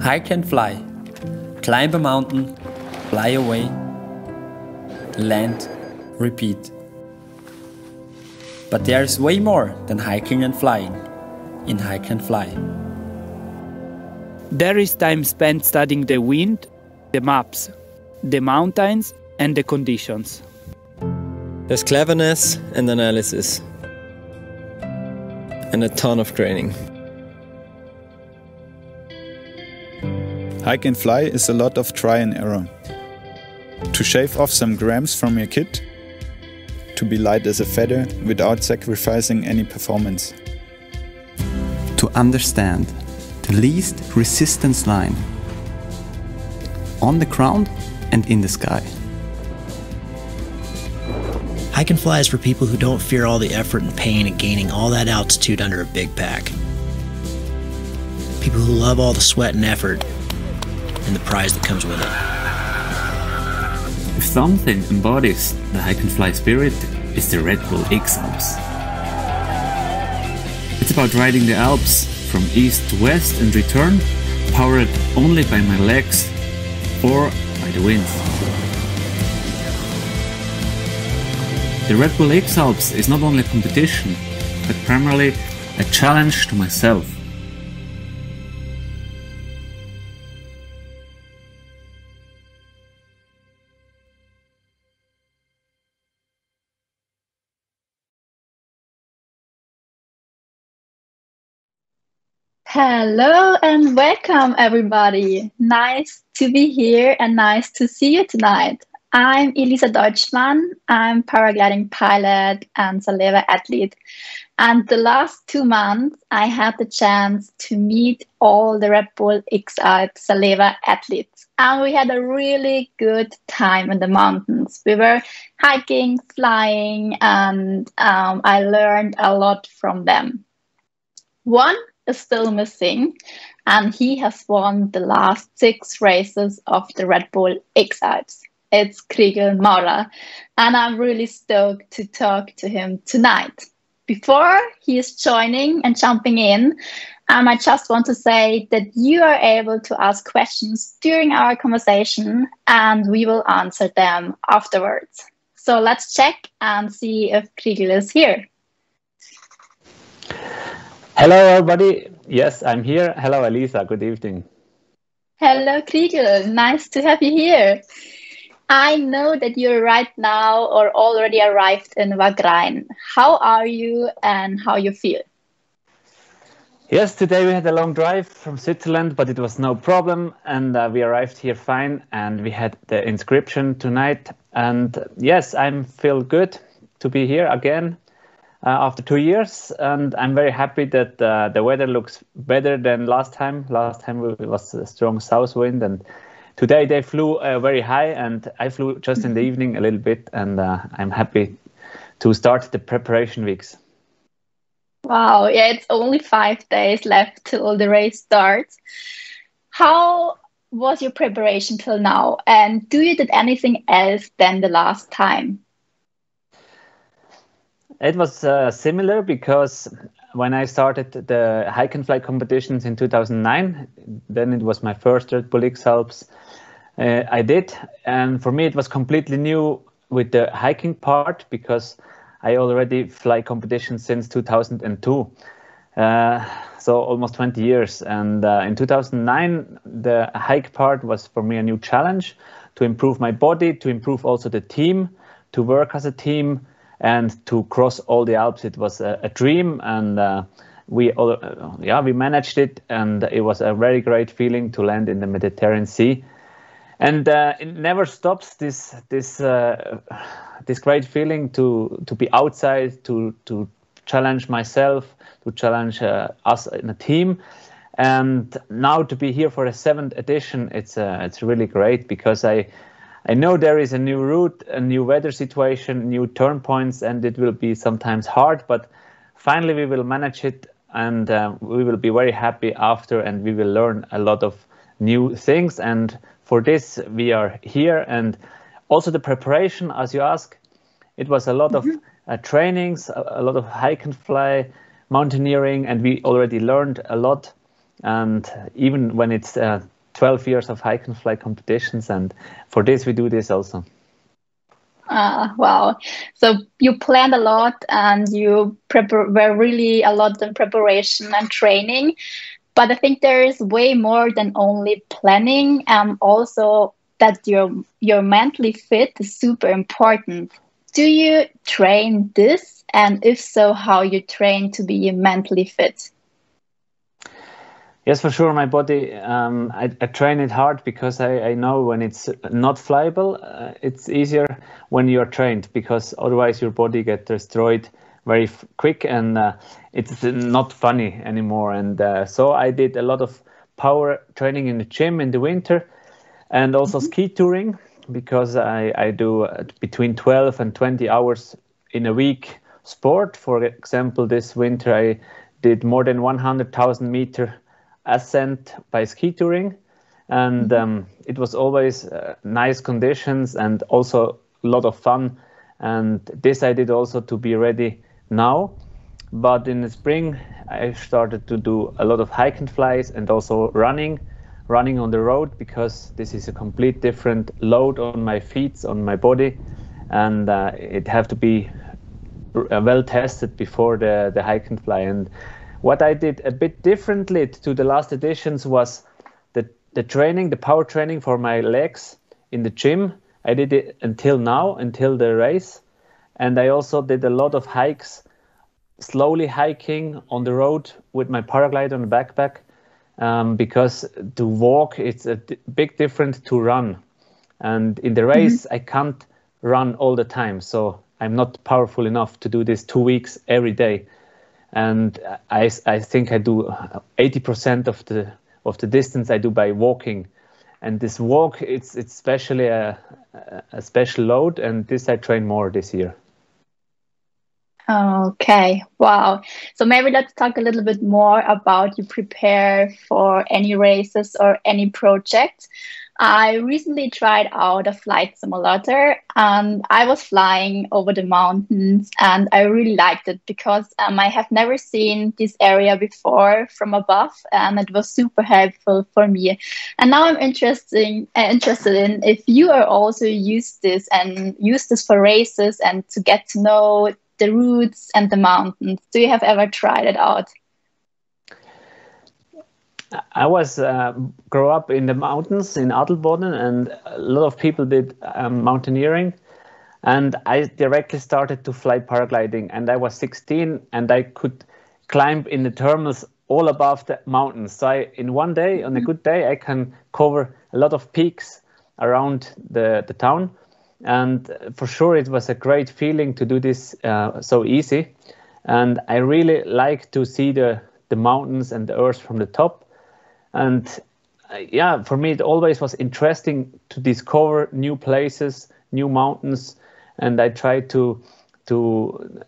Hike and fly. Climb a mountain, fly away, land, repeat. But there is way more than hiking and flying in Hike and Fly. There is time spent studying the wind, the maps, the mountains, and the conditions. There's cleverness and analysis, and a ton of training. Hike and fly is a lot of try and error. To shave off some grams from your kit, to be light as a feather without sacrificing any performance. To understand the least resistance line on the ground and in the sky. Hike and fly is for people who don't fear all the effort and pain of gaining all that altitude under a big pack. People who love all the sweat and effort and the prize that comes with it. If something embodies the hike and fly spirit, it's the Red Bull X Alps. It's about riding the Alps from east to west and return, powered only by my legs or by the winds. The Red Bull X Alps is not only a competition, but primarily a challenge to myself. Hello and welcome, everybody. Nice to be here and nice to see you tonight. I'm Elisa Deutschmann. I'm paragliding pilot and Salewa athlete. And the last two months, I had the chance to meet all the Red Bull X Alps Salewa athletes. And we had a really good time in the mountains. We were hiking, flying, and um, I learned a lot from them. One is still missing, and he has won the last six races of the Red Bull X. It's Chrigel Maurer, and I'm really stoked to talk to him tonight. Before he is joining and jumping in, um, I just want to say that you are able to ask questions during our conversation, and we will answer them afterwards. So let's check and see if Chrigel is here. Hello, everybody. Yes, I'm here. Hello, Elisa. Good evening. Hello, Chrigel. Nice to have you here. I know that you're right now or already arrived in Wagrain. How are you and how you feel? Yes, today we had a long drive from Switzerland, but it was no problem, and uh, we arrived here fine. And we had the inscription tonight, and yes, I feel good to be here again after two years, and I'm very happy that uh, the weather looks better than last time. Last time it was a strong south wind, and today they flew uh, very high, and I flew just in the evening a little bit, and uh, I'm happy to start the preparation weeks. Wow, yeah, it's only five days left till the race starts. How was your preparation till now, and do you did anything else than the last time? It was uh, similar because when I started the hike and fly competitions in 2009, then it was my first Red Bull X Alps uh, I did. And for me, it was completely new with the hiking part because I already fly competitions since 2002. Uh, so almost 20 years. And uh, in 2009, the hike part was for me a new challenge to improve my body, to improve also the team, to work as a team and to cross all the Alps. It was a, a dream, and uh, we all, uh, yeah we managed it, and it was a very great feeling to land in the Mediterranean Sea. And uh, it never stops this this uh, this great feeling to to be outside, to to challenge myself, to challenge uh, us in a team. And now to be here for the seventh edition, it's uh, it's really great because I I know there is a new route, a new weather situation, new turn points, and it will be sometimes hard, but finally we will manage it and uh, we will be very happy after and we will learn a lot of new things. And for this, we are here. And also the preparation, as you ask, it was a lot mm -hmm. of uh, trainings, a, a, lot of hike and fly, mountaineering, and we already learned a lot and even when it's uh, 12 years of hike and fly competitions, and for this we do this also. Uh, wow. So you planned a lot and you prepare were really a lot in preparation and training. But I think there is way more than only planning and also that you're you're mentally fit is super important. Do you train this? And if so, how you train to be mentally fit? Yes, for sure. My body, um, I, I, train it hard because I, I know when it's not flyable, uh, it's easier when you're trained because otherwise your body gets destroyed very quick and uh, it's not funny anymore. And uh, so I did a lot of power training in the gym in the winter and also mm-hmm. ski touring because I, I do uh, between 12 and 20 hours in a week sport. For example, this winter I did more than 100,000 meter ascent by ski touring, and mm-hmm. um, it was always uh, nice conditions and also a lot of fun. And this I did also to be ready now. But in the spring, I started to do a lot of hike and flies and also running, running on the road because this is a complete different load on my feet, on my body, and uh, it have to be uh, well tested before the the hike and fly. And what I did a bit differently to the last editions was the, the training, the power training for my legs in the gym. I did it until now, until the race. And I also did a lot of hikes, slowly hiking on the road with my paraglider and backpack. Um, because to walk, it's a big difference to run. And in the race, mm-hmm. I can't run all the time. So I'm not powerful enough to do this two weeks every day and I, I think I do 80% of the of the distance I do by walking, and this walk it's it's especially a, a special load, and this I train more this year. Okay, wow. So maybe let's talk a little bit more about you prepare for any races or any projects. I recently tried out a flight simulator and I was flying over the mountains and I really liked it because um, I have never seen this area before from above and it was super helpful for me. And now I'm interested, uh, interested in if you are also use this and use this for races and to get to know the routes and the mountains. Do you have ever tried it out? I was uh, grow up in the mountains in Adelboden, and a lot of people did um, mountaineering. And I directly started to fly paragliding, and I was 16, and I could climb in the thermals all above the mountains. So I, in one day, on a good day, I can cover a lot of peaks around the, the town. And for sure, it was a great feeling to do this uh, so easy. And I really like to see the, the mountains and the earth from the top and uh, yeah, for me, it always was interesting to discover new places, new mountains, and I try to to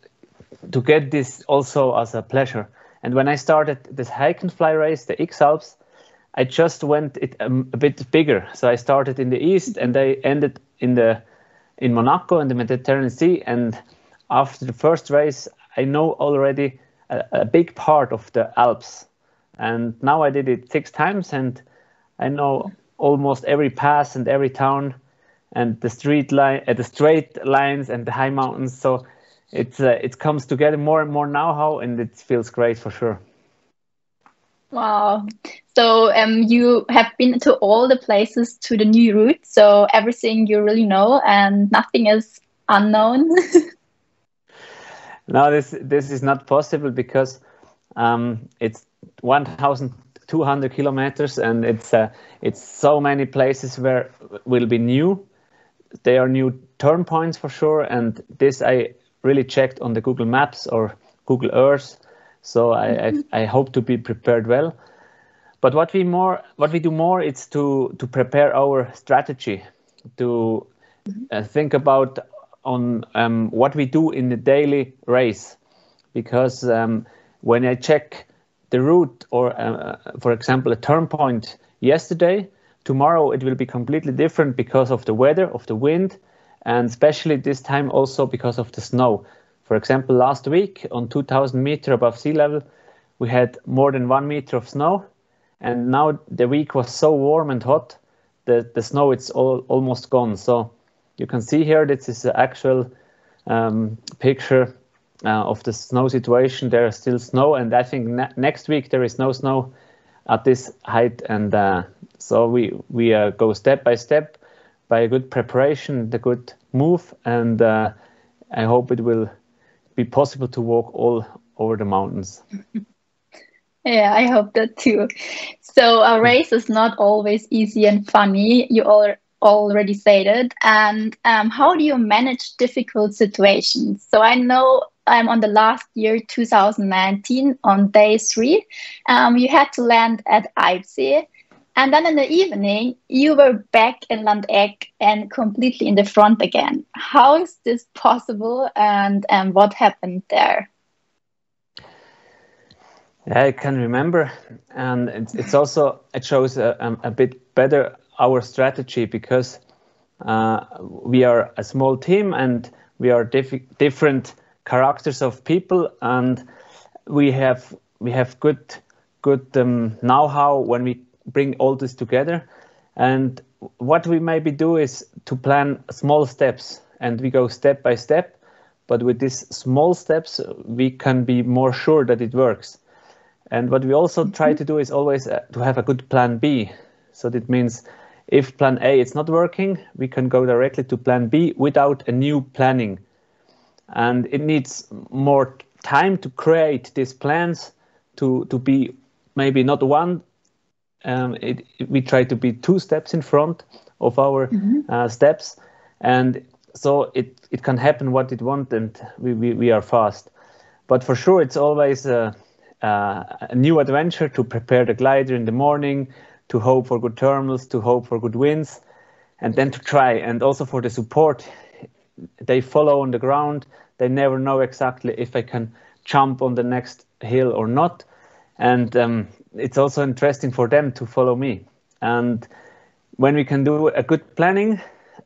to get this also as a pleasure. And when I started this hike and fly race, the X Alps, I just went it um, a bit bigger. So I started in the east and I ended in the in Monaco in the Mediterranean Sea. And after the first race, I know already a, a big part of the Alps and now I did it six times, and I know almost every pass and every town, and the street line, uh, the straight lines and the high mountains. So it's uh, it comes together more and more now, how and it feels great for sure. Wow. So um, you have been to all the places to the new route. So everything you really know, and nothing is unknown. no, this this is not possible because um, it's 1,200 kilometers, and it's uh, it's so many places where will be new. They are new turn points for sure, and this I really checked on the Google Maps or Google Earth. So I, mm-hmm. I, I hope to be prepared well. But what we more what we do more is to to prepare our strategy, to mm-hmm. uh, think about on um, what we do in the daily race, because um, when I check the route or, uh, for example, a turn point yesterday, tomorrow it will be completely different because of the weather, of the wind, and especially this time also because of the snow. For example, last week on 2000 meter above sea level, we had more than one meter of snow, and now the week was so warm and hot that the snow it's all, almost gone. So you can see here this is the actual um, picture uh, of the snow situation. There is still snow, and I think ne next week there is no snow at this height, and uh, so we we uh, go step by step by a good preparation, the good move, and uh, I hope it will be possible to walk all over the mountains. yeah, I hope that too. So a race is not always easy and funny. You all already stated. And um, how do you manage difficult situations? So I know I'm on the last year, 2019, on day three. Um, you had to land at Eibsee. And then in the evening, you were back in Landeck and completely in the front again. How is this possible and um, what happened there? I can remember. And it's, it's also, it shows a, a bit better our strategy because uh, we are a small team and we are diff- different characters of people and we have we have good good um, know-how when we bring all this together. And what we maybe do is to plan small steps and we go step by step. But with these small steps we can be more sure that it works. And what we also try to do is always uh, to have a good plan b. So that means if plan A is not working, we can go directly to plan B without a new planning. And it needs more time to create these plans to, to be maybe not one. Um, it, we try to be two steps in front of our mm-hmm. uh, steps. And so it, it can happen what it wants and we, we, we are fast. But for sure, it's always a, a new adventure to prepare the glider in the morning, to hope for good thermals, to hope for good winds, and then to try. And also for the support, they follow on the ground. They never know exactly if I can jump on the next hill or not. And um, it's also interesting for them to follow me. And when we can do a good planning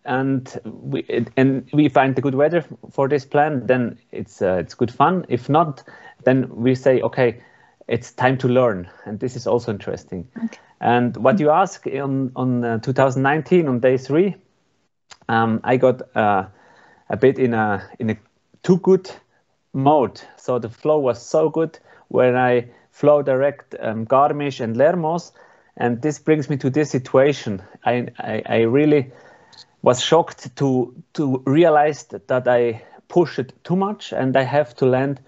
and we and we find the good weather for this plan, then it's uh, it's good fun. If not, then we say okay, it's time to learn, and this is also interesting. Okay. And what you ask on on uh, 2019 on day three, um, I got uh, a bit in a in a too good mode. So the flow was so good when I flow direct um, Garmisch and Lermoos and this brings me to this situation. I, I, I really was shocked to to realize that I pushed it too much, and I have to land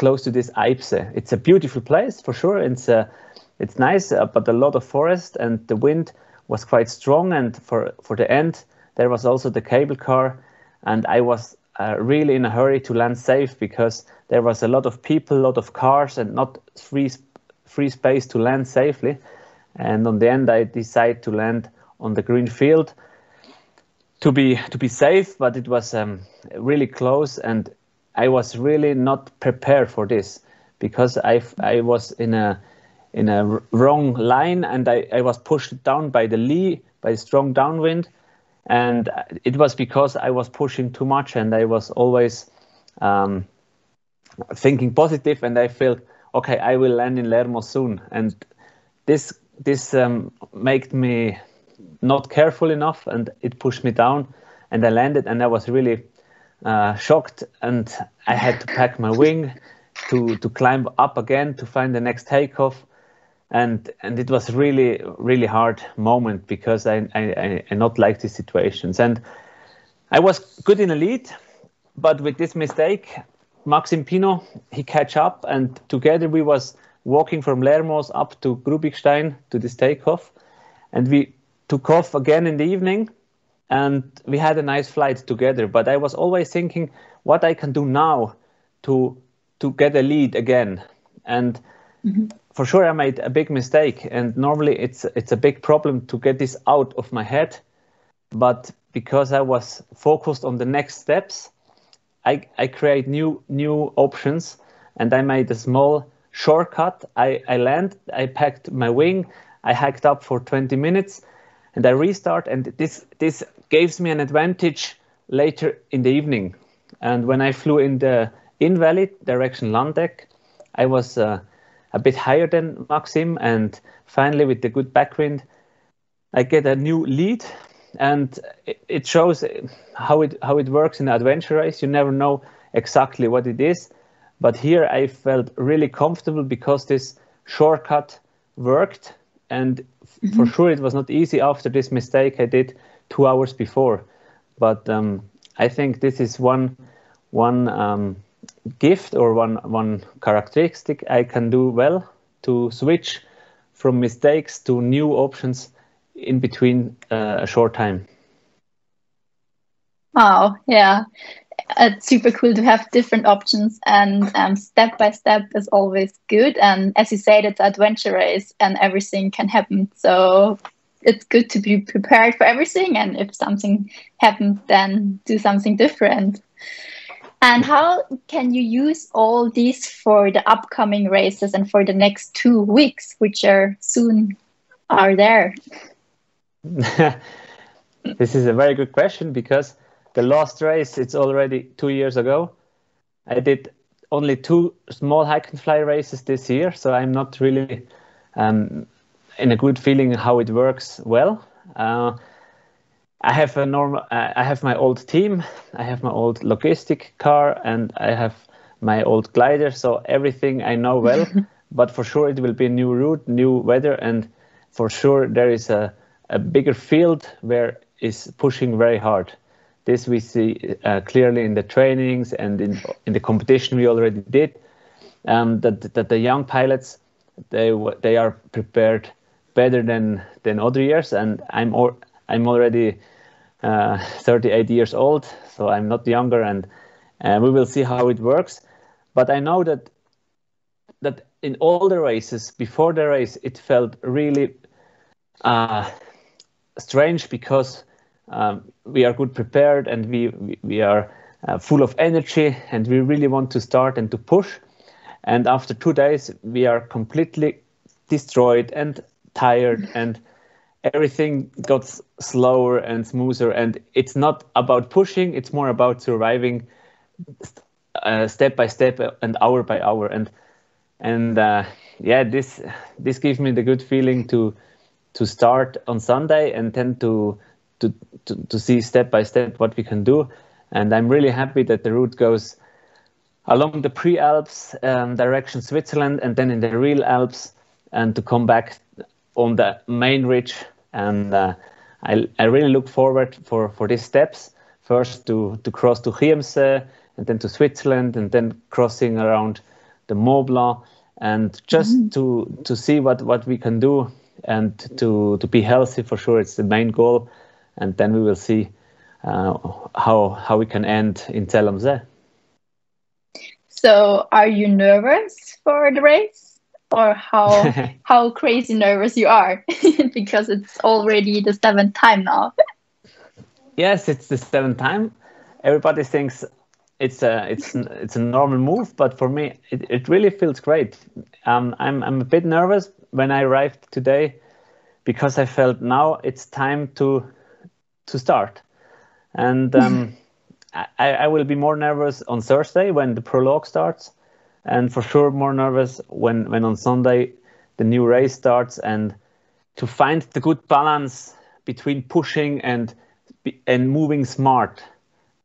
close to this Eibsee. It's a beautiful place for sure. It's a it's nice, uh, but a lot of forest and the wind was quite strong. And for for the end, there was also the cable car, and I was uh, really in a hurry to land safe because there was a lot of people, a lot of cars, and not free free space to land safely. And on the end, I decided to land on the green field to be to be safe, but it was um, really close, and I was really not prepared for this because I I was in a in a wrong line and I, I was pushed down by the lee by strong downwind. And it was because I was pushing too much and I was always um, thinking positive and I felt okay I will land in Lermoos soon. And this this um, made me not careful enough and it pushed me down and I landed and I was really uh, shocked and I had to pack my wing to to climb up again to find the next takeoff. And and it was really really hard moment because I I, I not like these situations. And I was good in the lead, but with this mistake, Maxime Pinot he catch up and together we was walking from Lermoos up to Grubigstein to this takeoff, and we took off again in the evening, and we had a nice flight together. But I was always thinking what I can do now to to get a lead again, and. Mm-hmm for sure I made a big mistake, and normally it's it's a big problem to get this out of my head. But because I was focused on the next steps, I I create new new options, and I made a small shortcut. I I land. I packed my wing. I hiked up for 20 minutes, and I restart. And this this gives me an advantage later in the evening. And when I flew in the Inn valley direction Landeck, I was uh, a bit higher than Maxime, and finally with the good backwind, I get a new lead, and it shows how it how it works in an adventure race. You never know exactly what it is, but here I felt really comfortable because this shortcut worked, and mm-hmm. for sure it was not easy after this mistake I did two hours before, but um, I think this is one one um, gift or one one characteristic I can do well to switch from mistakes to new options in between uh, a short time. Oh, yeah. It's super cool to have different options and um, step by step is always good. And as you said, it's adventure race and everything can happen. So it's good to be prepared for everything. And if something happens, then do something different. And how can you use all these for the upcoming races and for the next two weeks, which are soon are there? this is a very good question because the last race it's already two years ago. I did only two small hike and fly races this year, so I'm not really um, in a good feeling how it works well. Uh, I have a normal. Uh, I have my old team. I have my old logistic car, and I have my old glider. So everything I know well. but for sure, it will be a new route, new weather, and for sure there is a a bigger field where is pushing very hard. This we see uh, clearly in the trainings and in, in the competition we already did. Um, that that the young pilots they they are prepared better than than other years, and I'm or, I'm already uh, 38 years old, so I'm not younger, and uh, we will see how it works. But I know that that in all the races before the race, it felt really uh, strange because um, we are good prepared and we we, we are uh, full of energy and we really want to start and to push. And after two days, we are completely destroyed and tired and everything got slower and smoother. And it's not about pushing; it's more about surviving uh, step by step and hour by hour. And and uh, yeah, this this gives me the good feeling to to start on Sunday and then to, to, to, to see step by step what we can do. And I'm really happy that the route goes along the pre-Alps um, direction Switzerland and then in the real Alps and to come back on the main ridge. And uh, I, I really look forward for, for these steps. First to, to cross to Chiemsee and then to Switzerland and then crossing around the Mont Blanc and just mm-hmm. to, to see what, what we can do and to to be healthy for sure. It's the main goal, and then we will see uh, how how we can end in Zell am See. So, are you nervous for the race, or how how crazy nervous you are because it's already the seventh time now? yes, it's the seventh time. Everybody thinks it's a it's it's a normal move, but for me, it, it really feels great. Um, I'm I'm a bit nervous when I arrived today because I felt now it's time to to start, and um, I, I will be more nervous on Thursday when the prologue starts, and for sure more nervous when when on Sunday the new race starts and to find the good balance between pushing and and moving smart.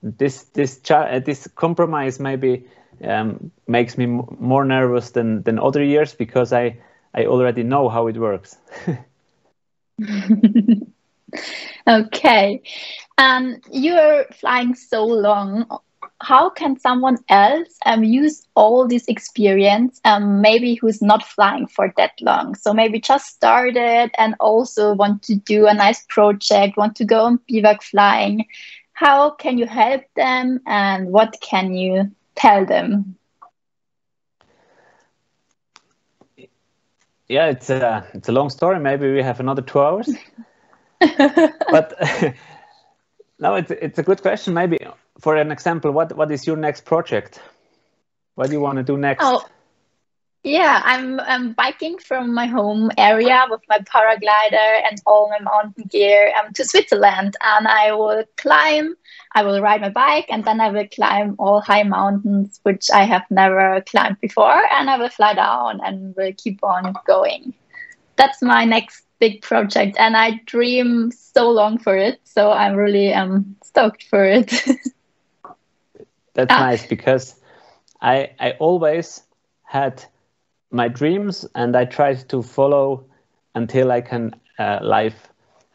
This this this compromise maybe um, makes me more nervous than than other years because I I already know how it works. okay. Um, you're flying so long. How can someone else um, use all this experience, um, maybe who's not flying for that long? So maybe just started and also want to do a nice project, want to go on bivouac flying. How can you help them and what can you tell them? yeah, it's a it's a long story. Maybe we have another two hours. but no, it's it's a good question. Maybe for an example, what what is your next project? What do you want to do next? Oh, Yeah, I'm, I'm biking from my home area with my paraglider and all my mountain gear um, to Switzerland. And I will climb, I will ride my bike, and then I will climb all high mountains, which I have never climbed before. And I will fly down and will keep on going. That's my next big project. And I dream so long for it. So I'm really um, stoked for it. That's ah. nice because I, I always had my dreams and I tried to follow until I can uh, live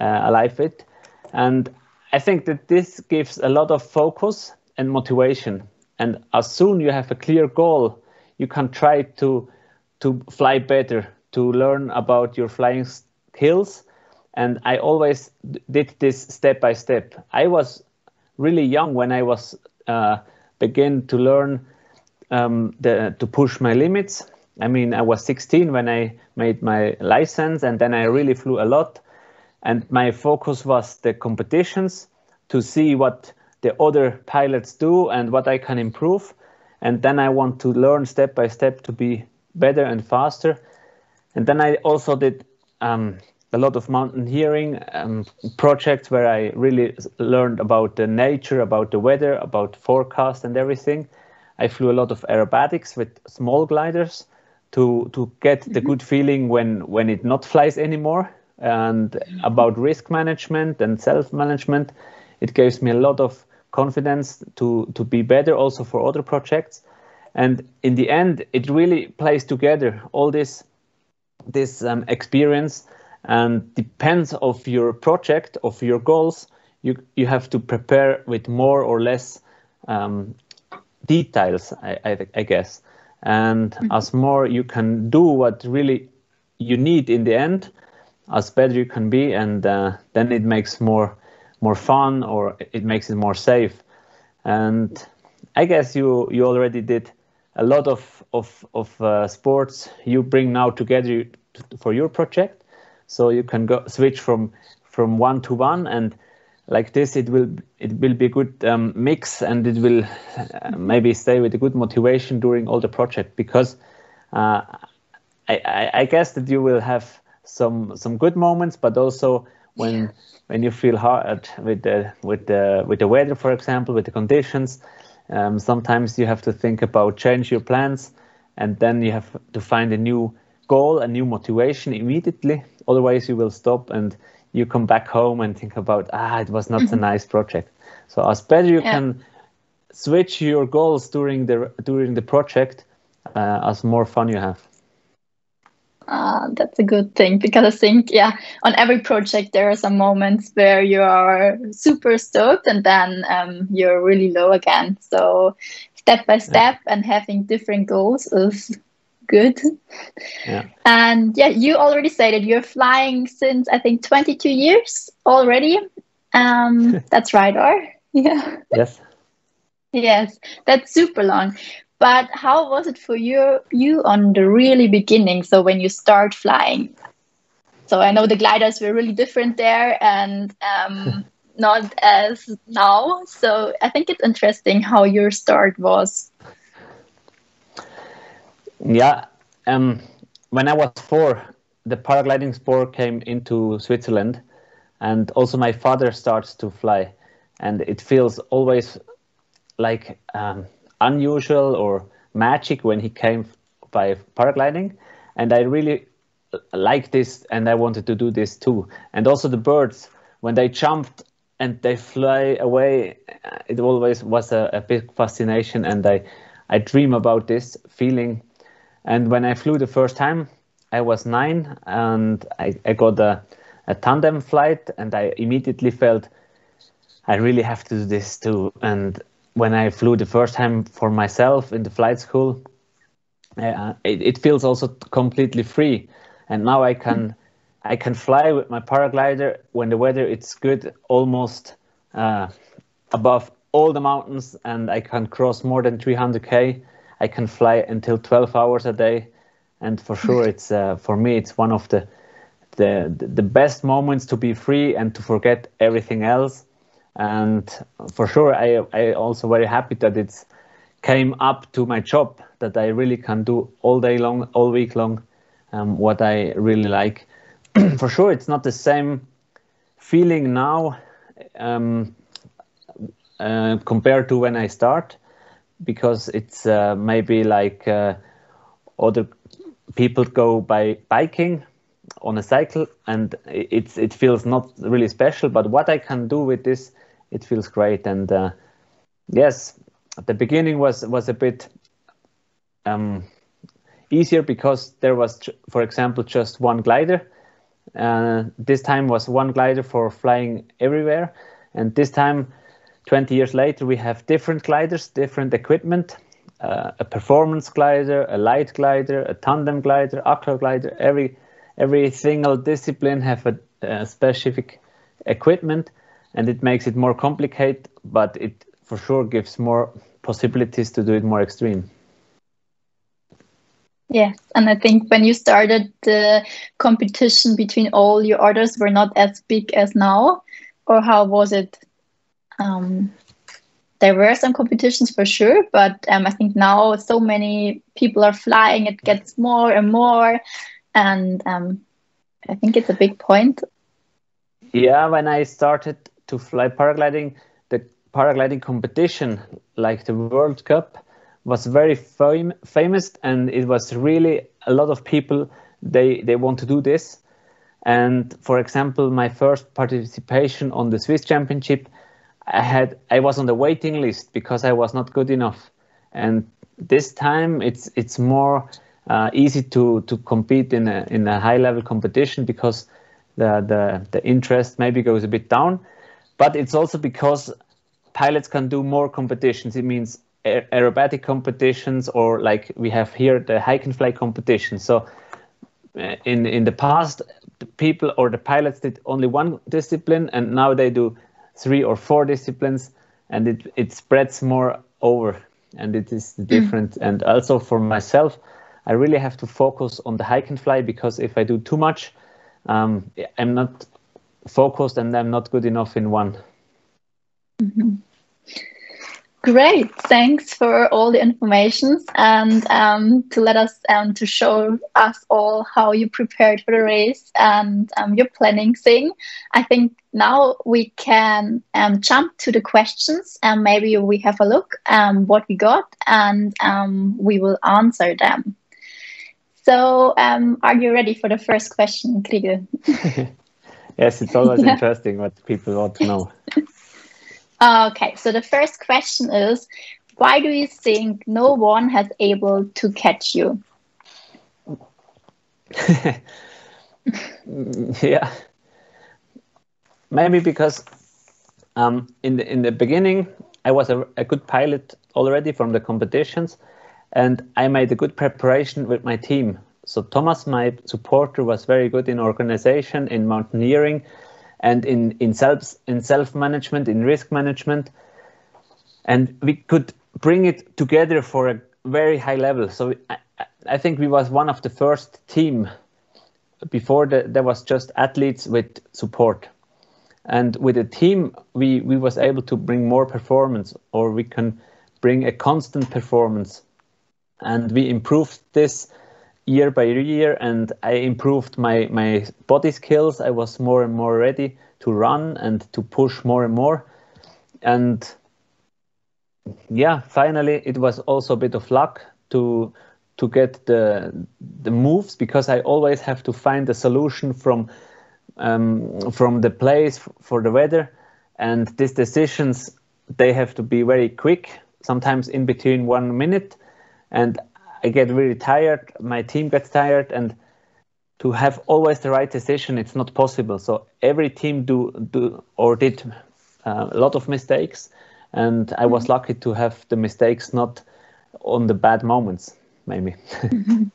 uh, alive it. And I think that this gives a lot of focus and motivation. And as soon you have a clear goal, you can try to to fly better, to learn about your flying skills. And I always did this step by step. I was really young when I was uh, begin to learn um, the, to push my limits. I mean, I was 16 when I made my license, and then I really flew a lot. And my focus was the competitions to see what the other pilots do and what I can improve. And then I want to learn step by step to be better and faster. And then I also did um, a lot of mountaineering um, projects where I really learned about the nature, about the weather, about forecast and everything. I flew a lot of aerobatics with small gliders to to get the good feeling when when it not flies anymore and about risk management and self management. It gives me a lot of confidence to to be better also for other projects. And in the end, it really plays together all this this um, experience and depends of your project of your goals you you have to prepare with more or less um, details I, I, I, guess. And mm-hmm. as more you can do what really you need in the end as better you can be and uh, then it makes more more fun or it makes it more safe. And i guess you you already did a lot of of, of uh, sports you bring now together for your project so you can go switch from from one to one and like this it will it will be a good um, mix and it will uh, maybe stay with a good motivation during all the project because uh, I, I, guess that you will have some some good moments but also when yeah. when you feel hard with the with the with the weather for example with the conditions um, sometimes you have to think about change your plans and then you have to find a new goal a new motivation immediately Otherwise, you will stop and you come back home and think about ah, it was not a mm-hmm. nice project. So as better you yeah. can switch your goals during the during the project, uh, as more fun you have. Uh, that's a good thing because I think, yeah, on every project there are some moments where you are super stoked and then um, you're really low again. So step by step yeah. and having different goals is good. Yeah. And yeah, you already said it. You're flying since I think 22 years already. Um, that's right, or yeah. Yes. yes, that's super long. But how was it for you? You on the really beginning? So when you start flying. So I know the gliders were really different there, and um, not as now. So I think it's interesting how your start was. Yeah, um, when I was four, the paragliding sport came into Switzerland, and also my father starts to fly, and it feels always like um, unusual or magic when he came by paragliding, and I really like this, and I wanted to do this too. And also the birds when they jumped and they fly away, it always was a, a big fascination, and I I dream about this feeling and when I flew the first time, I was nine and I, I got a, a tandem flight and I immediately felt I really have to do this too. And when I flew the first time for myself in the flight school, uh, it, it, feels also completely free. And now I can I can fly with my paraglider when the weather is good, almost uh, above all the mountains, and I can cross more than 300k I can fly until 12 hours a day, and for sure, it's uh, for me it's one of the, the the best moments to be free and to forget everything else. And for sure, I I also very happy that it's came up to my job that I really can do all day long, all week long, um, what I really like. For sure, it's not the same feeling now um, uh, compared to when I start because it's uh, maybe like uh, other people go by biking on a cycle and it's it feels not really special but what i can do with this it feels great. And uh, yes the beginning was was a bit um, easier because there was for example just one glider. Uh, this time was one glider for flying everywhere. And this time 20 years later we have different gliders different equipment uh, a performance glider a light glider a tandem glider acro glider every every single discipline have a, a specific equipment and it makes it more complicated but it for sure gives more possibilities to do it more extreme. Yes and i think when you started the competition between all your orders were not as big as now or how was it um, there were some competitions for sure but um, i think now so many people are flying it gets more and more and um, I think it's a big point. Yeah, when I started to fly paragliding, the paragliding competition, like the World Cup, was very fam- famous, and it was really a lot of people. They they want to do this, and for example, my first participation on the Swiss Championship, I had I was on the waiting list because I was not good enough, and this time it's it's more uh, easy to to compete in a in a high level competition because the the the interest maybe goes a bit down, but it's also because pilots can do more competitions. It means aerobatic competitions or like we have here the hike and fly competition. So uh, in in the past, the people or the pilots did only one discipline, and now they do three or four disciplines, and it it spreads more over, and it is mm. different. Mm. And also for myself, I really have to focus on the hike and fly because if I do too much, um, I'm not focused and I'm not good enough in one. Mm-hmm. Great, thanks for all the information and um, to let us um, to show us all how you prepared for the race and um, your planning thing. I think now we can um, jump to the questions and maybe we have a look um, what we got and um, we will answer them. So, um, are you ready for the first question, Chrigel? yes, it's always yeah. interesting what people want to know. okay, so the first question is why do you think no one has able to catch you? yeah, maybe because um, in the in the beginning I was a, a good pilot already from the competitions, and I made a good preparation with my team. So Thomas, my supporter, was very good in organization, in mountaineering, and in in self in self management, in risk management, and we could bring it together for a very high level. So I, I think we was one of the first team. Before the, there was just athletes with support, and with a team we we was able to bring more performance, or we can bring a constant performance and we improved this year by year and i improved my my body skills. I was more and more ready to run and to push more and more. And yeah finally it was also a bit of luck to to get the the moves because i always have to find a solution from um, from the place for the weather. And these decisions they have to be very quick sometimes in between one minute. And I get really tired. My team gets tired, and to have always the right decision, it's not possible. So every team do do or did uh, a lot of mistakes, and I was mm-hmm. lucky to have the mistakes not on the bad moments, maybe.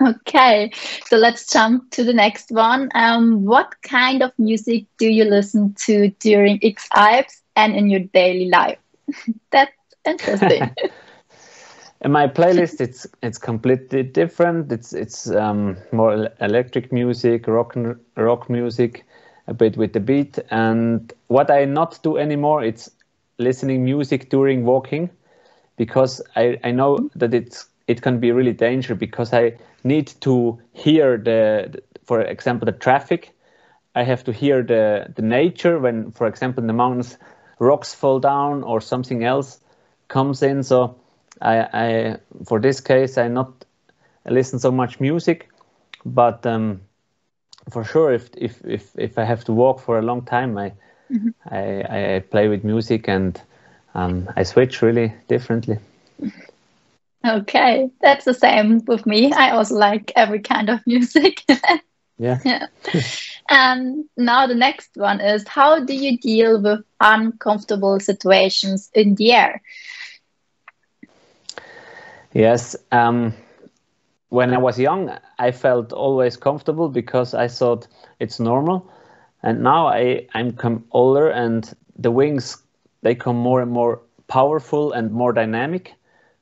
okay, so let's jump to the next one. Um, what kind of music do you listen to during X Alps and in your daily life? That's interesting. in my playlist it's it's completely different it's it's um, more electric music rock rock music a bit with the beat and what i not do anymore it's listening music during walking because I, I know that it's it can be really dangerous because I need to hear the, for example, the traffic. I have to hear the, the nature when, for example, in the mountains, rocks fall down or something else comes in. So I, I for this case, I not listen so much music, but um, for sure, if, if if if I have to walk for a long time, I mm-hmm. I, I play with music and um, I switch really differently. Okay, that's the same with me. I also like every kind of music. yeah. yeah. and now the next one is how do you deal with uncomfortable situations in the air? Yes. Um, when I was young, I felt always comfortable because I thought it's normal. And now I, I'm come older and the wings, they come more and more powerful and more dynamic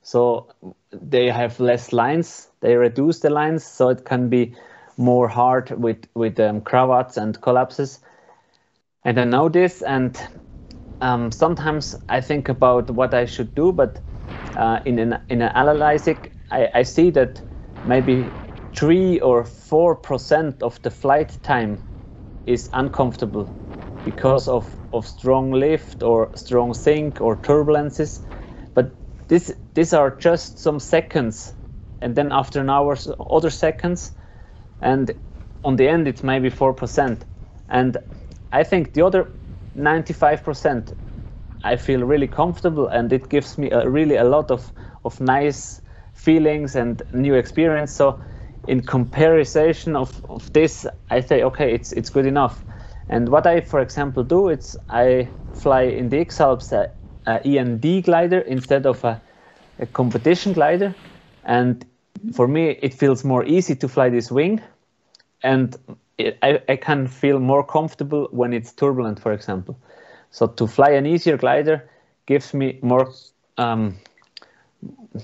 so they have less lines. They reduce the lines, so it can be more hard with with um, cravats and collapses. And I know this, and um, sometimes I think about what I should do, but uh, in an in an analytic, I, I see that maybe three or four percent of the flight time is uncomfortable because of, of strong lift or strong sink or turbulences. But this these are just some seconds and then after an hour other seconds and on the end it's maybe 4% and i think the other 95% i feel really comfortable and it gives me a, really a lot of of nice feelings and new experience so in comparison of, of this i say okay it's it's good enough and what i for example do it's i fly in the x-alps uh, uh, EN D glider instead of a, a, competition glider. And for me, it feels more easy to fly this wing. And it, I, I can feel more comfortable when it's turbulent, for example. So to fly an easier glider gives me more, um,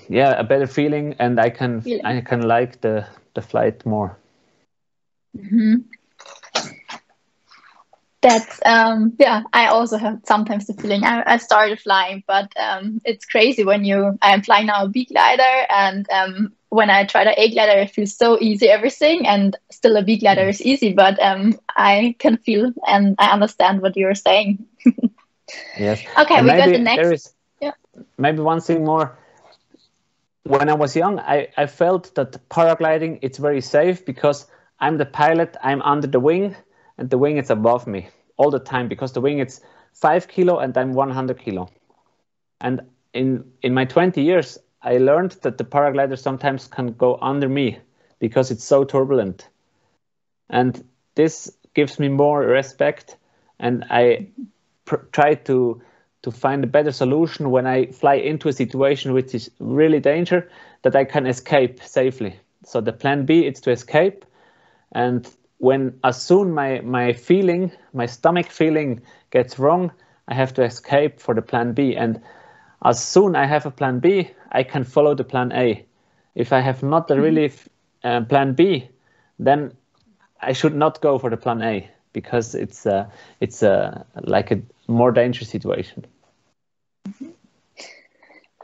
yeah, a better feeling, and I can I can like the the flight more. Mm-hmm that's um yeah i also have sometimes the feeling. I, I started flying but um it's crazy when you i'm flying now a b glider and um when i try the a glider it feels so easy everything and still a b glider is easy but um i can feel and i understand what you're saying. Yes. Okay and we got the next. there is yeah. maybe one thing more. When i was young i i felt that paragliding it's very safe because i'm the pilot i'm under the wing and the wing is above me all the time because the wing is five kilo and I'm 100 kilo. And in in my 20 years, I learned that the paraglider sometimes can go under me because it's so turbulent. And this gives me more respect, and I try to to find a better solution when I fly into a situation which is really danger that I can escape safely. So the plan B is to escape, and when as soon my my feeling my stomach feeling gets wrong i have to escape for the plan b. And as soon i have a plan b i can follow the plan a. If i have not a really uh, plan b then i should not go for the plan a because it's uh, it's uh, like a more dangerous situation.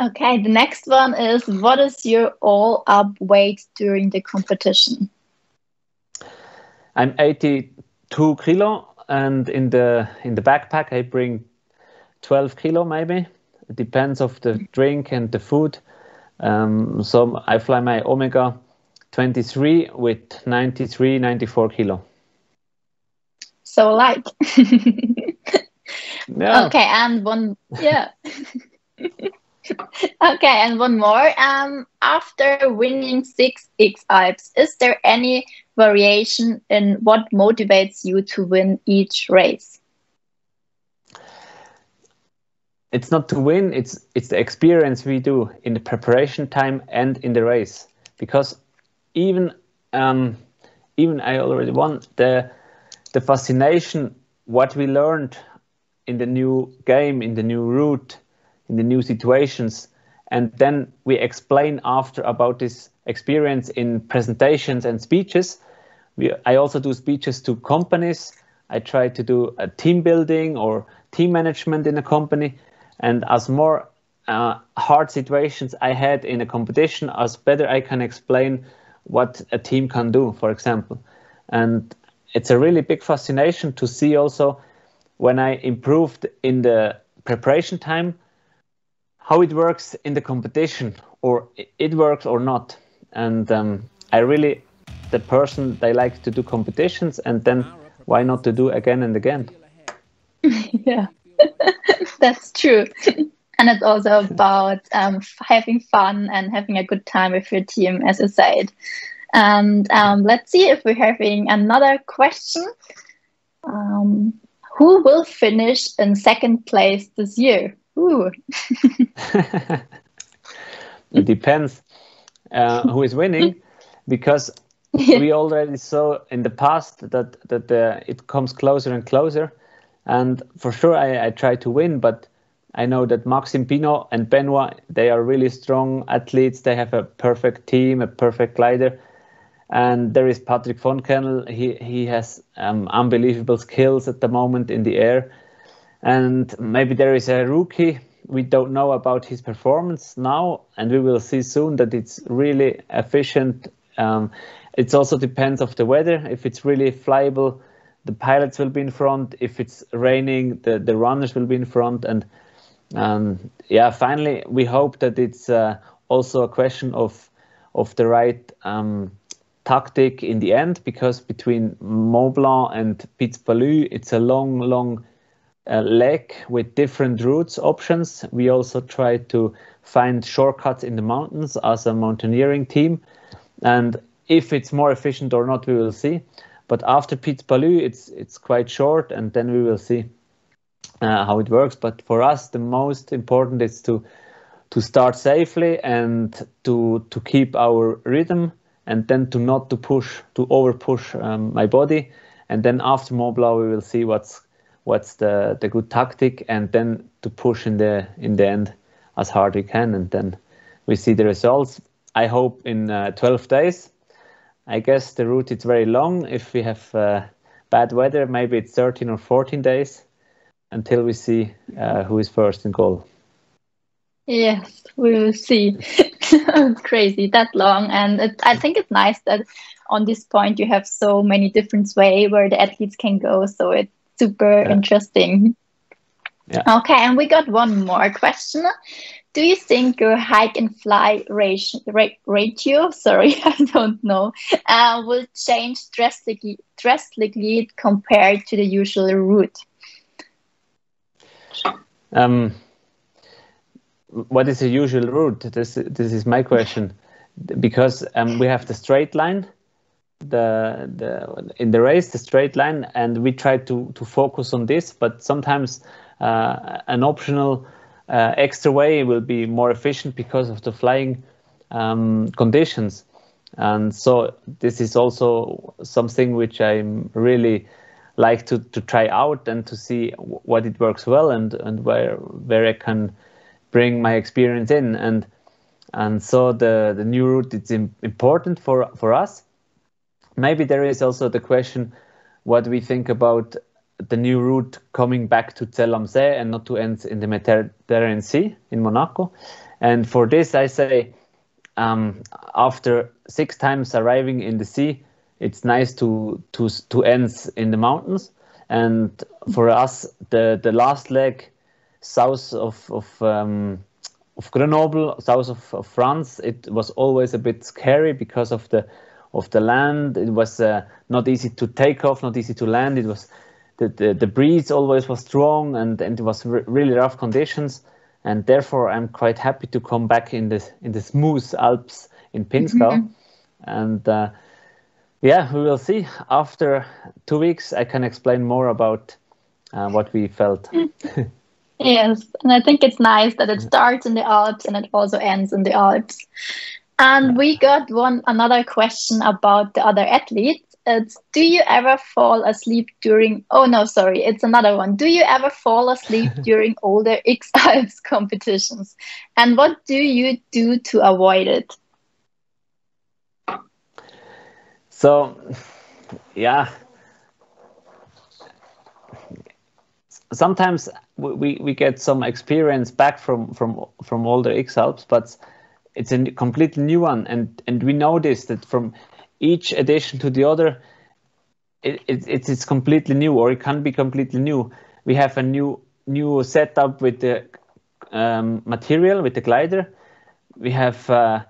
Okay the next one is what is your all up weight during the competition I'm 82 kilo, and in the in the backpack I bring 12 kilo maybe. It depends of the drink and the food. Um, so I fly my Omega 23 with 93, 94 kilo. So light. yeah. Okay, and one yeah. okay, and one more. Um, after winning six X Alps, is there any variation in what motivates you to win each race? It's not to win, it's it's the experience we do in the preparation time and in the race. Because even um, even I already won the the fascination what we learned in the new game, in the new route, in the new situations, and then we explain after about this experience in presentations and speeches we, I also do speeches to companies. I try to do a team building or team management in a company. And as more uh, hard situations I had in a competition, as better I can explain what a team can do, for example. And it's a really big fascination to see also when I improved in the preparation time, how it works in the competition, or it works or not. And um, I really, the person they like to do competitions, and then why not to do again and again? yeah, that's true. and it's also about um, having fun and having a good time with your team, as you said. And um, let's see if we're having another question. Um, who will finish in second place this year? Ooh. it depends uh, who is winning, because we already saw in the past that that uh, it comes closer and closer. And for sure, I, I try to win, but I know that Maxime Pinot and Benoit, they are really strong athletes. They have a perfect team, a perfect glider. And there is Patrick von Känel. He, he has um, unbelievable skills at the moment in the air. And maybe there is a rookie. We don't know about his performance now, and we will see soon that it's really efficient. Um, it also depends of the weather. If it's really flyable, the pilots will be in front. If it's raining, the, the runners will be in front. And um, yeah, finally, we hope that it's uh, also a question of of the right um, tactic in the end, because between Mont Blanc and Piz Palu, it's a long, long uh, leg with different routes options. We also try to find shortcuts in the mountains as a mountaineering team, and if it's more efficient or not, we will see. But after Piz Palu, it's it's quite short, and then we will see uh, how it works. But for us, the most important is to to start safely and to to keep our rhythm, and then to not to push to over push um, my body. And then after Mont Blanc, we will see what's what's the the good tactic, and then to push in the in the end as hard we can, and then we see the results. I hope in uh, 12 days. I guess the route is very long. If we have uh, bad weather, maybe it's 13 or 14 days until we see uh, who is first in goal. Yes, we will see. crazy that long, and it, I think it's nice that on this point you have so many different way where the athletes can go. So it's super yeah. interesting. Yeah. Okay, and we got one more question. Do you think your hike and fly ratio, ratio sorry, I don't know, uh, will change drastically, drastically compared to the usual route? Um, what is the usual route? This this is my question, because um, we have the straight line, the the in the race the straight line, and we try to to focus on this. But sometimes an optional uh, extra way will be more efficient because of the flying um, conditions, and so this is also something which I'm really like to, to try out and to see what it works well and, and where where I can bring my experience in and and so the the new route is important for for us. Maybe there is also the question what we think about the new route coming back to am and not to end in the Mediterranean Sea in Monaco. And for this, I say, um, after six times arriving in the sea, it's nice to to to end in the mountains. And for us, the the last leg south of of um, of Grenoble, south of, of, France, it was always a bit scary because of the of the land. It was uh, not easy to take off, not easy to land. It was the the, the breeze always was strong, and and it was re really rough conditions. And therefore, I'm quite happy to come back in the in the smooth Alps in Pinzgau, mm -hmm. and. Uh, yeah, we will see. After two weeks, I can explain more about uh, what we felt. yes, and I think it's nice that it starts in the Alps and it also ends in the Alps. And we got one another question about the other athletes. It's do you ever fall asleep during? Oh no, sorry, it's another one. Do you ever fall asleep during older X Alps competitions? And what do you do to avoid it? So, yeah, sometimes we, we get some experience back from from from older X Alps, but it's a completely new one, and and we notice that from each addition to the other, it, it, it's it's completely new, or it can be completely new. We have a new new setup with the um, material with the glider. We have. Uh,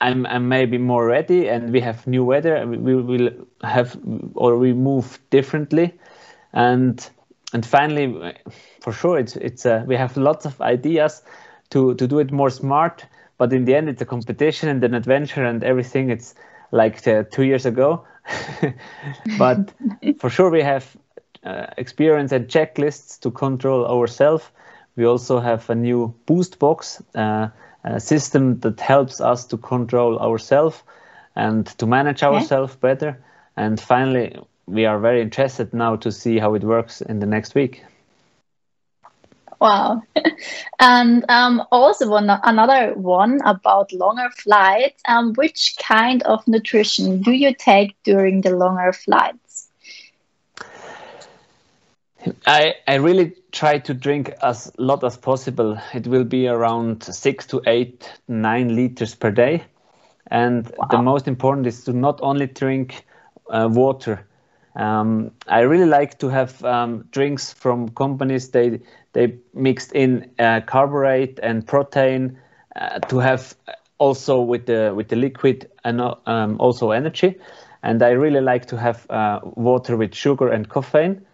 I'm, I'm maybe more ready, and we have new weather. We will have, or we move differently, and and finally, for sure, it's it's uh, we have lots of ideas to to do it more smart. But in the end, it's a competition and an adventure and everything. It's like uh, two years ago, but for sure we have uh, experience and checklists to control ourselves. We also have a new boost box, uh, a system that helps us to control ourselves and to manage okay. ourselves better. And finally, we are very interested now to see how it works in the next week. Wow. and um, also one, another one about longer flights. Um, which kind of nutrition do you take during the longer flights? I, I really try to drink as lot as possible. It will be around six to eight, nine liters per day. And wow. the most important is to not only drink uh, water, um, I really like to have um, drinks from companies they they mixed in uh, carbohydrate and protein uh, to have also with the with the liquid and um, also energy. And I really like to have uh, water with sugar and caffeine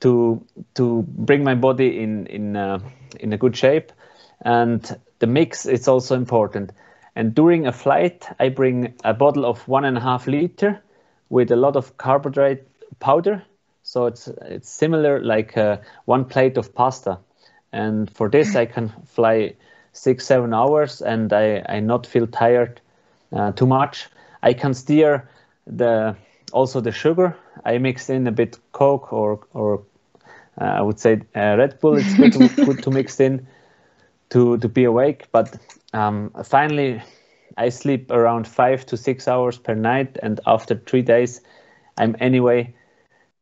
to to bring my body in in uh, in a good shape. And the mix is also important. And during a flight, I bring a bottle of one and a half liter with a lot of carbohydrate powder. So it's it's similar like uh, one plate of pasta. And for this, I can fly six seven hours, and I I not feel tired uh, too much. I can steer the also the sugar. I mix in a bit Coke or or uh, I would say uh, Red Bull. It's good to, good to mix in to to be awake. But um, finally, I sleep around five to six hours per night, and after three days, I'm anyway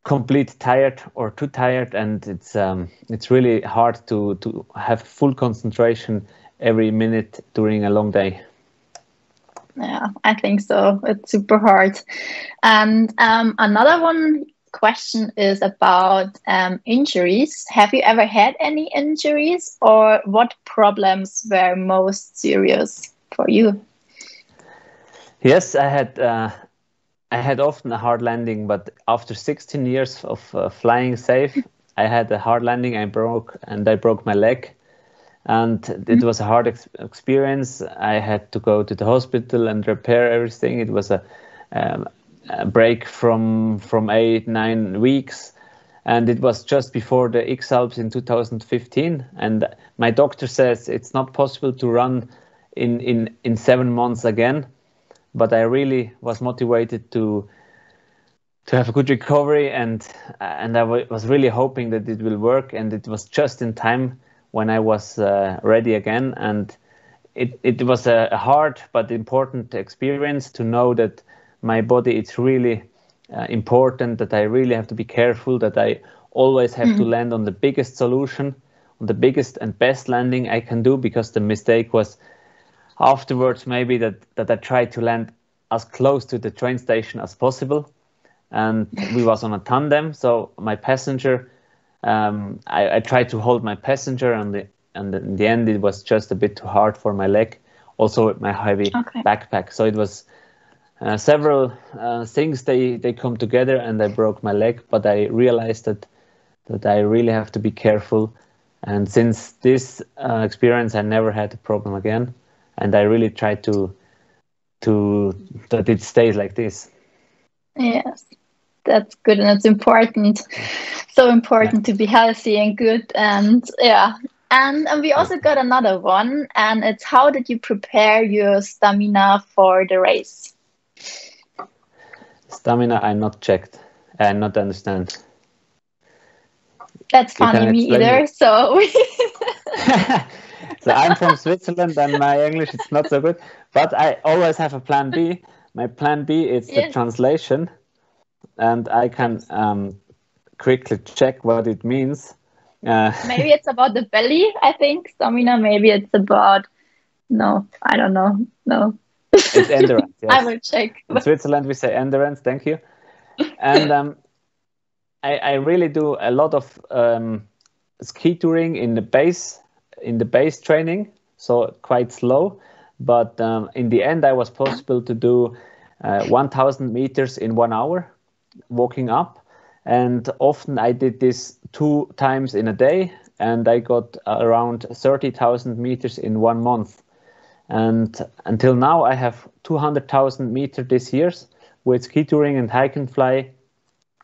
complete tired or too tired and it's um, it's really hard to to have full concentration every minute during a long day. Yeah i think so. It's super hard. And um, another one question is about um, injuries. Have you ever had any injuries or what problems were most serious for you? Yes i had uh, I had often a hard landing, but after 16 years of uh, flying safe, I had a hard landing. I broke and I broke my leg, and mm-hmm. it was a hard ex- experience. I had to go to the hospital and repair everything. It was a, um, a break from from eight nine weeks, and it was just before the X Alps in 2015. And my doctor says it's not possible to run in in in seven months again but I really was motivated to to have a good recovery and and I was really hoping that it will work and it was just in time when I was uh, ready again and it, it was a, a, hard but important experience to know that my body is really uh, important that I really have to be careful that I always have mm-hmm. to land on the biggest solution on the biggest and best landing I can do because the mistake was afterwards maybe that that I tried to land as close to the train station as possible, and we was on a tandem. So my passenger, um, I, I, tried to hold my passenger, and the and in the end it was just a bit too hard for my leg. Also with my heavy okay. backpack, so it was. Uh, several uh, things they, they come together and I broke my leg, but I realized that that I really have to be careful. And since this uh, experience, I never had a problem again and I really try to to that it stays like this. Yes, that's good and it's important. So important yeah. to be healthy and good and yeah. And, and we also got another one, and it's how did you prepare your stamina for the race? Stamina, I'm not checked. I not understand. That's funny, me either. It. So so I'm from Switzerland and my English is not so good, but I always have a plan B. My plan B is yes. the translation, and I can um, quickly check what it means. Uh, maybe it's about the belly, I think. Stamina, maybe it's about, no, I don't know. No. It's endurance. Yes. I will check. In Switzerland, we say endurance. Thank you. And um, I, I, really do a lot of um, ski touring in the base in the base training, so quite slow. But um, in the end, I was possible to do uh, 1,000 meters in one hour, walking up. And often I did this two times in a day, and I got around 30,000 meters in one month. And until now, I have 200,000 meters this year with ski touring and hike and fly,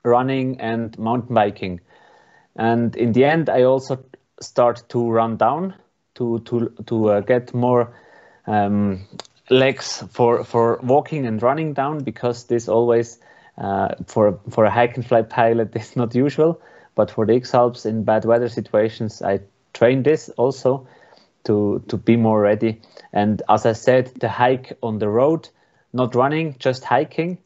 running and mountain biking. And in the end, I also start to run down to to to uh, get more um, legs for for walking and running down because this always uh, for for a hike and fly pilot is not usual. But for the X Alps in bad weather situations, I train this also to to be more ready. And as I said, the hike on the road, not running, just hiking.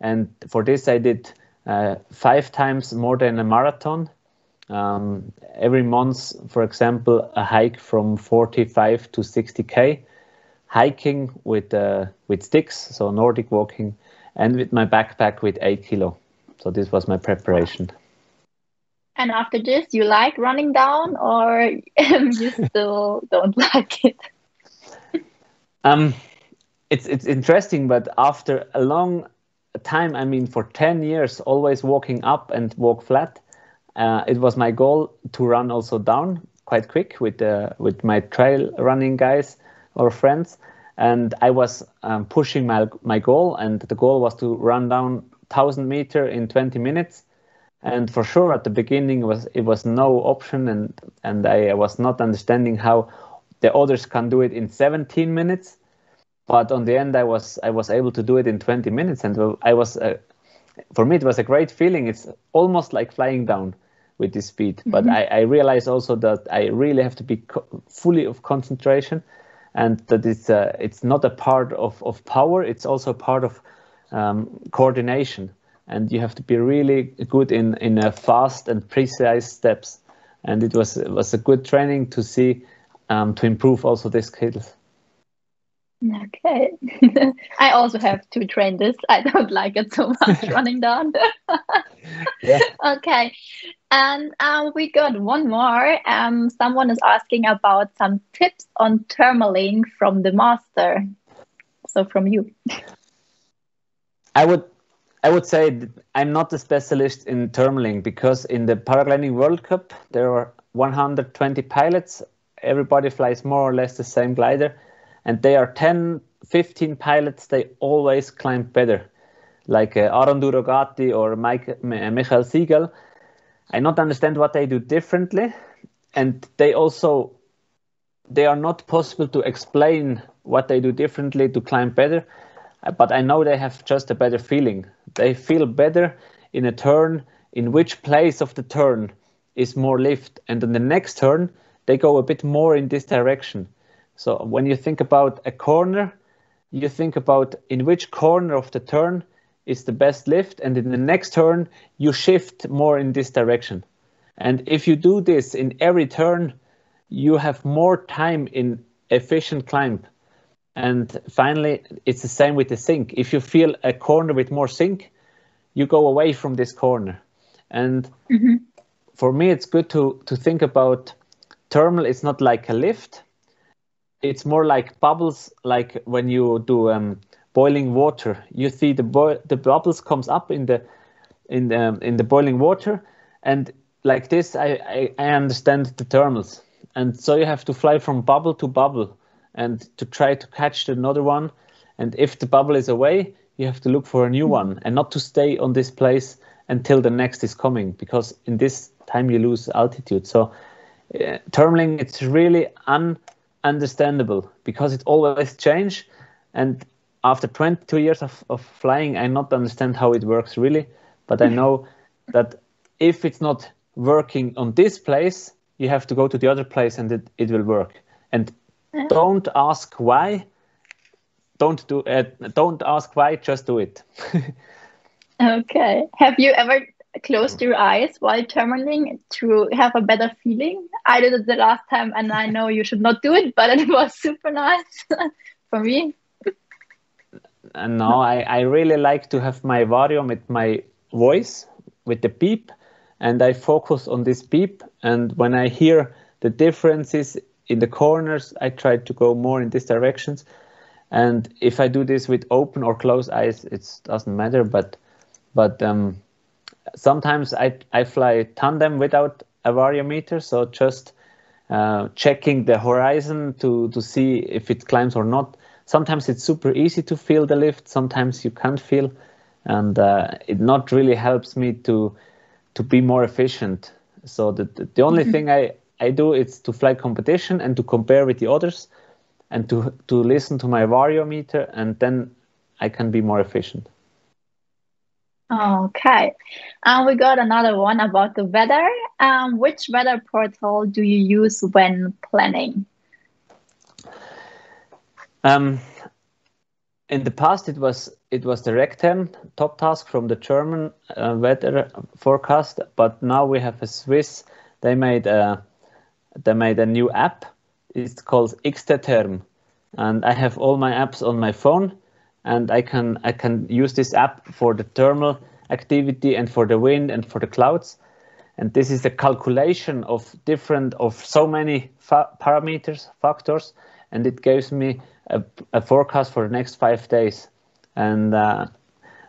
And for this, I did uh, five times more than a marathon um, every month, for example, a hike from 45 to 60k, hiking with uh, with sticks, so Nordic walking, and with my backpack with eight kilo. So this was my preparation. And after this, you like running down, or you still don't like it? Um, it's it's interesting, but after a long time, I mean, for ten years, always walking up and walk flat uh, it was my goal to run also down quite quick with uh, with my trail running guys or friends, and I was um, pushing my my goal, and the goal was to run down thousand meter in 20 minutes. And for sure, at the beginning, was it was no option, and and I was not understanding how the others can do it in 17 minutes. But on the end, I was I was able to do it in 20 minutes, and I was uh, for me it was a great feeling. It's almost like flying down with this speed. Mm-hmm. But I, I realize also that I really have to be co- fully of concentration, and that it's uh, it's not a part of, of power. It's also a part of um, coordination, and you have to be really good in in a fast and precise steps. And it was it was a good training to see um, to improve also these skills. Okay. I also have two train this. I don't like it so much running down. yeah. Okay. And um, we got one more. Um, someone is asking about some tips on thermaling from the master. So from you. I would I would say I'm not a specialist in thermaling because in the paragliding World Cup there are 120 pilots. Everybody flies more or less the same glider and they are 10, 15 pilots, they always climb better, like uh, Durogati or Mike, uh, Michael Sigel. I not understand what they do differently, and they also they are not possible to explain what they do differently to climb better, uh, but I know they have just a better feeling. They feel better in a turn in which place of the turn is more lift, and in the next turn they go a bit more in this direction. So when you think about a corner, you think about in which corner of the turn is the best lift, and in the next turn, you shift more in this direction. And if you do this in every turn, you have more time in efficient climb. And finally, it's the same with the sink. If you feel a corner with more sink, you go away from this corner. And mm-hmm. for me, it's good to, to think about thermal. It's not like a lift, it's more like bubbles, like when you do um, boiling water. You see the bo- the bubbles comes up in the in the um, in the boiling water, and like this, I, I, I understand the thermals, and so you have to fly from bubble to bubble, and to try to catch another one, and if the bubble is away, you have to look for a new one, and not to stay on this place until the next is coming, because in this time you lose altitude. So, uh, thermaling it's really un understandable because it always change. And after 22 years of, of flying i not understand how it works really but i know that if it's not working on this place you have to go to the other place and it, it will work. And uh-huh. don't ask why. Don't do it don't ask why just do it. Okay. Have you ever close your eyes while turning to have a better feeling? I did it the last time, and I know you should not do it, but it was super nice for me. And no, I, I really like to have my volume with my voice, with the beep, and I focus on this beep. And when I hear the differences in the corners, I try to go more in these directions. And if I do this with open or closed eyes, it doesn't matter. But but um, sometimes I I fly tandem without a variometer, so just uh, checking the horizon to to see if it climbs or not. Sometimes it's super easy to feel the lift. Sometimes you can't feel, and uh, it not really helps me to to be more efficient. So the the, only mm-hmm. thing I I do is to fly competition and to compare with the others and to, to listen to my variometer and then I can be more efficient. Okay. And we got another one about the weather. Um, which weather portal do you use when planning? Um, in the past, it was it was the RegTherm top task from the German uh, weather forecast, but now we have a Swiss. They made a they made a new app. It's called XCTherm, and I have all my apps on my phone, and I can I can use this app for the thermal activity and for the wind and for the clouds. And this is a calculation of different of so many fa parameters factors, and it gives me a, a, forecast for the next five days. And uh,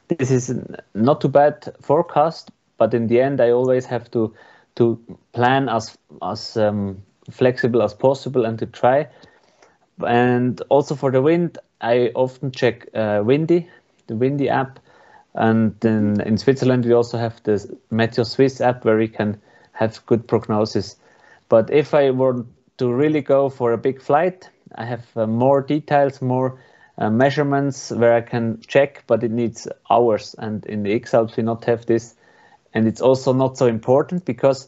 this is not too bad forecast, but in the end, I always have to to plan as as um, flexible as possible and to try. And also for the wind, I often check uh, Windy, the Windy app, and in, in Switzerland we also have the Meteo Swiss app where we can have good prognosis. But if I want to really go for a big flight, I have uh, more details, more uh, measurements where I can check, but it needs hours. And in the X-Alps we not have this and it's also not so important because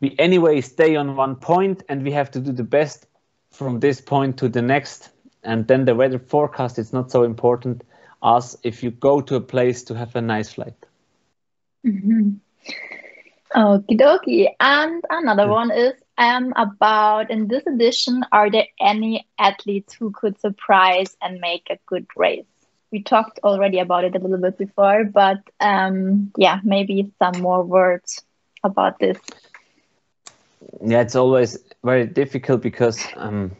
we anyway stay on one point and we have to do the best from this point to the next and then the weather forecast is not so important as if you go to a place to have a nice flight mm-hmm. Okie dokie. And another one is um, about in this edition, are there any athletes who could surprise and make a good race? we talked already about it a little bit before, but um, yeah, maybe some more words about this. Yeah, it's always very difficult because um,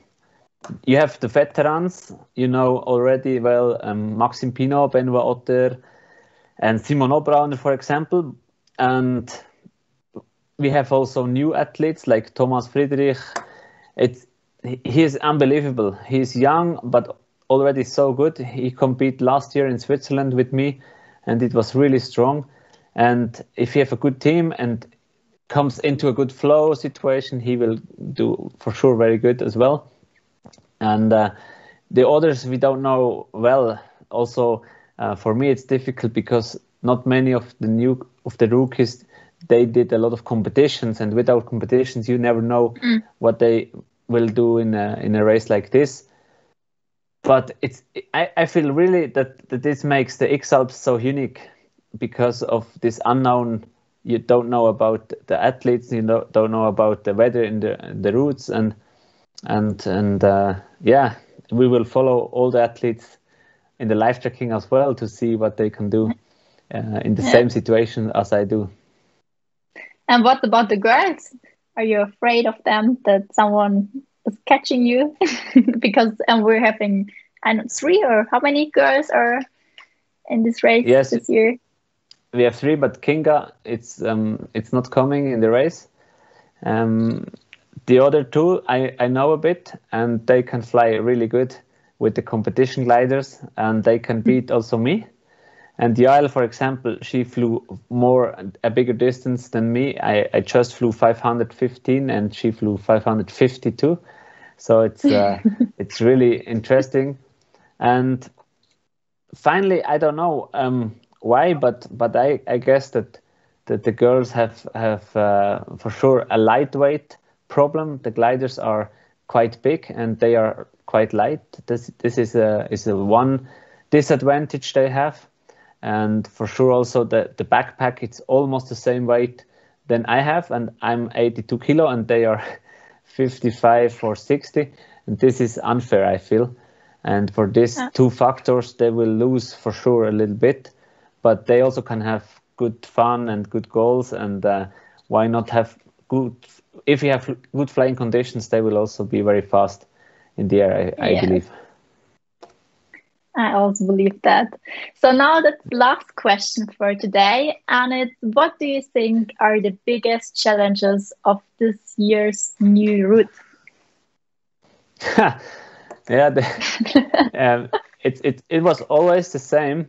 you have the veterans, you know already well, um, Maxime Pinot, Benoit Outters, and Simon Oberrauner, for example, and we have also new athletes like Thomas Friedrich. It's he is unbelievable. He's young, but already so good. He competed last year in Switzerland with me, and it was really strong. And if you have a good team and comes into a good flow situation, he will do for sure very good as well. And uh, the others we don't know well. Also, uh, for me, it's difficult because not many of the new of the rookies they did a lot of competitions, and without competitions, you never know mm. what they will do in a in a race like this but it's I, I feel really that, that this makes the X-Alps so unique because of this unknown you don't know about the athletes you don't, don't know about the weather in the the routes and and and uh, yeah we will follow all the athletes in the live tracking as well to see what they can do uh, in the yeah. same situation as I do. And what about the girls? Are you afraid of them that someone is catching you because and we're having I know three or how many girls are in this race yes, this year? We have three, but Kinga it's um it's not coming in the race. Um, the other two I, I know a bit and they can fly really good with the competition gliders and they can beat also me. And Yael, for example, she flew more a bigger distance than me. I, I just flew 515 and she flew 552. So it's uh, it's really interesting. And finally, I don't know um, why, but but I, I guess that that the girls have have uh, for sure a lightweight problem. The gliders are quite big and they are quite light. This this is a is a one disadvantage they have. and for sure also the the backpack it's almost the same weight than I have, and I'm 82 kilo, and they are 55 or 60, and this is unfair. I feel, and for these two factors, they will lose for sure a little bit, but they also can have good fun and good goals, and uh, why not have good? If you have good flying conditions, they will also be very fast in the air. I, I believe. I also believe that. So now the last question for today, and it's what do you think are the biggest challenges of this year's new route? yeah, the, um, it, it, it was always the same.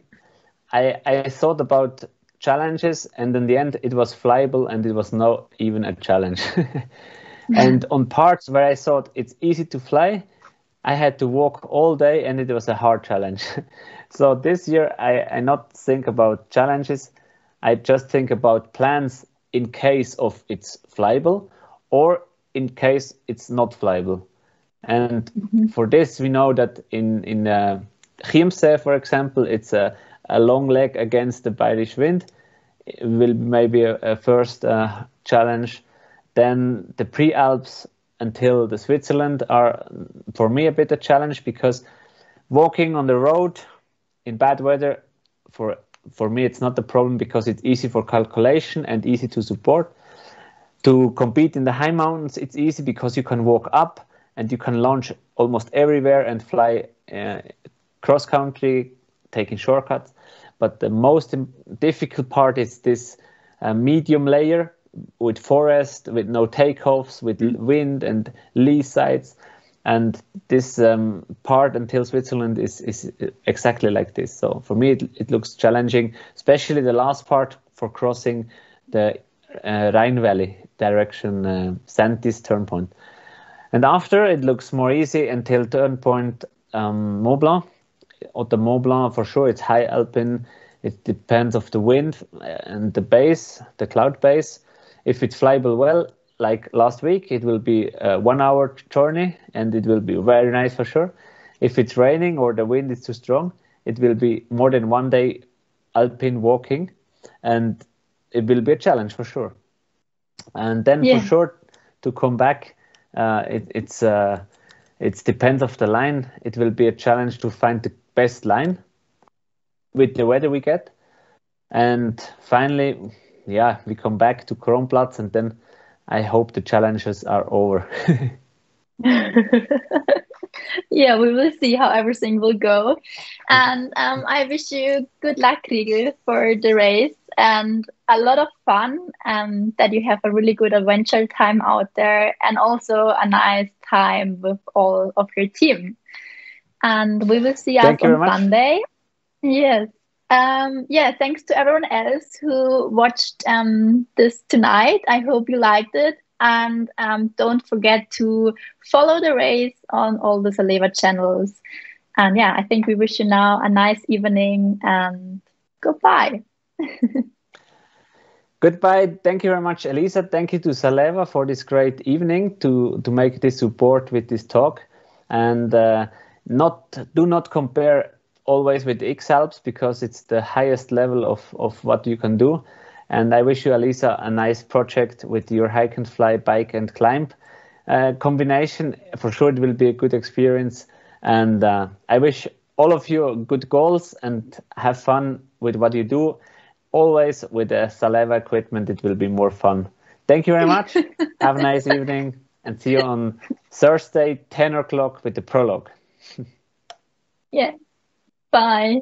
I, I thought about challenges, and in the end, it was flyable, and it was not even a challenge. and on parts where I thought it's easy to fly, I had to walk all day and it was a hard challenge. so this year I, I not think about challenges. I just think about plans in case of it's flyable or in case it's not flyable. And mm-hmm. for this, we know that in in uh, Chiemsee, for example, it's a, a long leg against the Bayerisch wind. Will maybe a, a first uh, challenge. Then the pre-Alps until the Switzerland are for me a bit a challenge because walking on the road in bad weather for for me it's not a problem because it's easy for calculation and easy to support. To compete in the high mountains, it's easy because you can walk up and you can launch almost everywhere and fly uh, cross country, taking shortcuts. But the most difficult part is this uh, medium layer with forest, with no takeoffs, with wind and lee sides. And this um, part until Switzerland is, is exactly like this. So for me, it, it looks challenging, especially the last part for crossing the uh, Rhine Valley direction, uh, Säntis turn point. And after, it looks more easy until turn point um, Mont Blanc. At the Mont Blanc, for sure, it's high alpine. It depends of the wind and the base, the cloud base if it's flyable well, like last week, it will be a one hour journey and it will be very nice for sure. If it's raining or the wind is too strong, it will be more than one day alpine walking and it will be a challenge for sure. And then yeah. for sure to come back, uh, it, it's uh, it depends of the line. It will be a challenge to find the best line with the weather we get. And finally, yeah, we come back to Kronplatz and then I hope the challenges are over. yeah, we will see how everything will go. And um, I wish you good luck, Chrigel, for the race and a lot of fun and that you have a really good adventure time out there and also a nice time with all of your team. And we will see Thank us on Sunday. Yes. Um, yeah, thanks to everyone else who watched um, this tonight. I hope you liked it. And um, don't forget to follow the race on all the Salewa channels. And yeah, I think we wish you now a nice evening and goodbye. Goodbye. Thank you very much, Elisa. Thank you to Salewa for this great evening to, to make this support with this talk. And uh, not do not compare always with X Alps because it's the highest level of, of what you can do. And I wish you, Elisa, a nice project with your hike and fly, bike and climb uh, combination. For sure, it will be a good experience. And uh, I wish all of you good goals and have fun with what you do. Always with the Salewa equipment, it will be more fun. Thank you very much. have a nice evening and see you on Thursday, 10 o'clock with the prologue. yeah. Bye.